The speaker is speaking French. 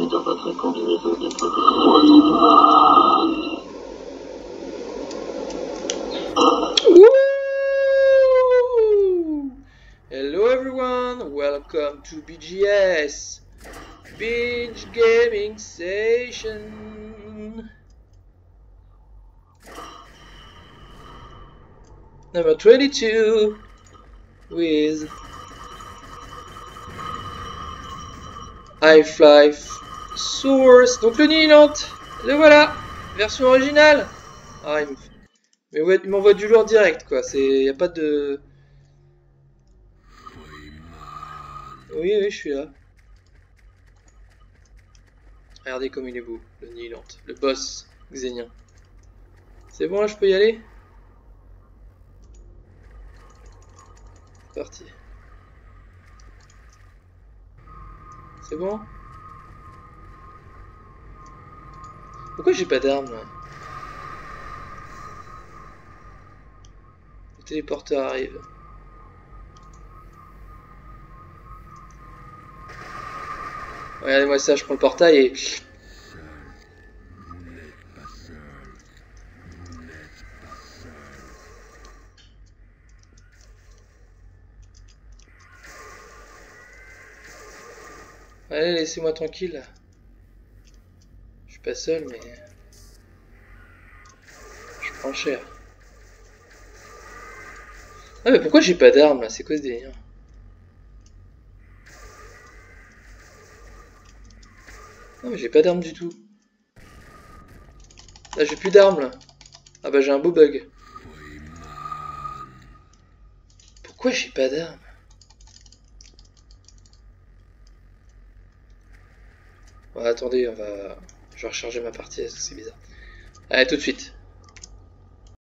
Hello everyone, welcome to BGS Binge Gaming Station Number 22 with Half-Life Source. Donc le Nihilante, le voilà, version originale. Ah, il mais ouais, il m'envoie du lourd direct, quoi. C'est, y a pas de. Oui, oui, je suis là. Regardez comme il est beau, le Nihilante, le boss xénien. C'est bon, là, je peux y aller? Parti. C'est bon? Pourquoi j'ai pas d'armes Le téléporteur arrive. Regardez-moi ça, je prends le portail et... Allez, laissez-moi tranquille. Pas seul, mais... Je prends cher. Ah mais pourquoi j'ai pas d'armes là? C'est quoi ce délire? Non mais j'ai pas d'armes du tout. Là j'ai plus d'armes là. Ah bah j'ai un beau bug. Pourquoi j'ai pas d'armes? Attendez, on va... Je vais recharger ma partie, c'est bizarre. Allez, tout de suite.